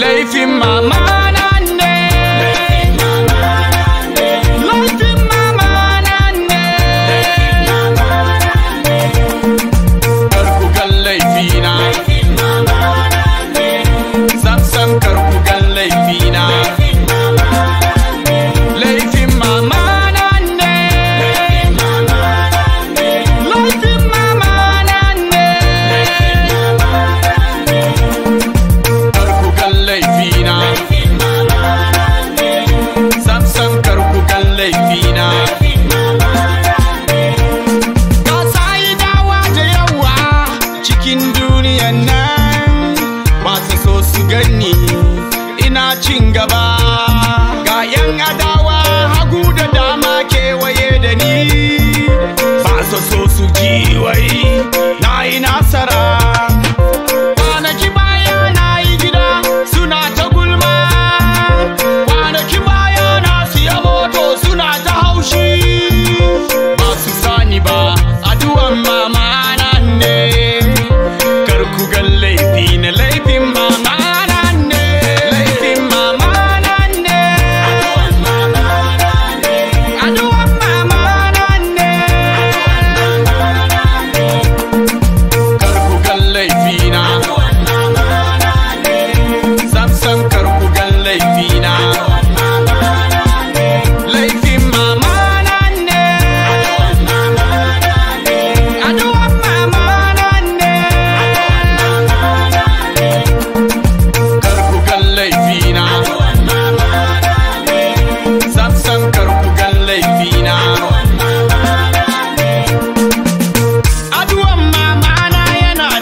life in my mind. gani ina cin gaba. Ga 'yan adawa hagu da dama kewaye da ni. Ba so su ji wai na yi nasara.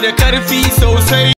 the curfew, so say.